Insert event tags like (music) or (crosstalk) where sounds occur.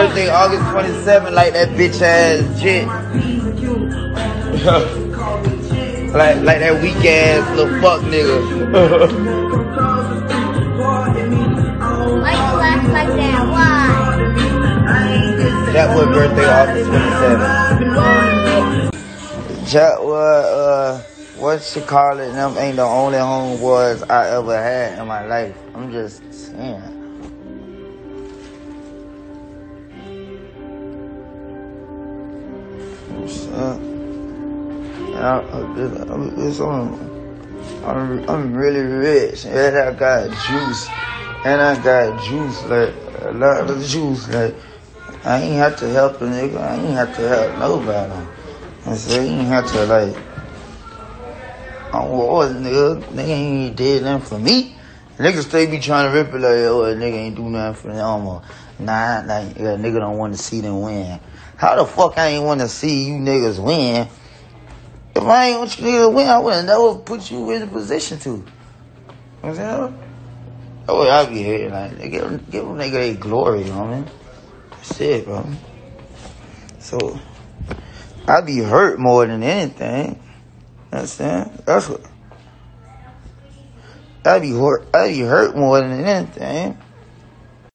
birthday August 27th like that bitch ass shit. (laughs) like like that weak ass little fuck nigga. Why you laugh like that? Why? that was birthday August 27th. That was uh what you call it? Them ain't the only homeboys I ever had in my life. I'm just saying. Uh, I'm, it's on, I'm, I'm really rich and I got juice and I got juice like a lot of juice like I ain't have to help a nigga I ain't have to help nobody. I said you ain't have to like I'm was nigga nigga ain't did nothing for me niggas still be trying to rip it like oh a nigga ain't do nothing for them or nah like a nigga don't want to see them win how the fuck I ain't want to see you niggas win if I ain't want you niggas to win, I would have never put you in a position to. You know what I'm saying? That's what I be hating. Like, give them, give them nigga their glory, you know what I mean? That's it, bro. So, I be hurt more than anything. You know what I'm saying? That's what. Be hurt. Be hurt more than anything.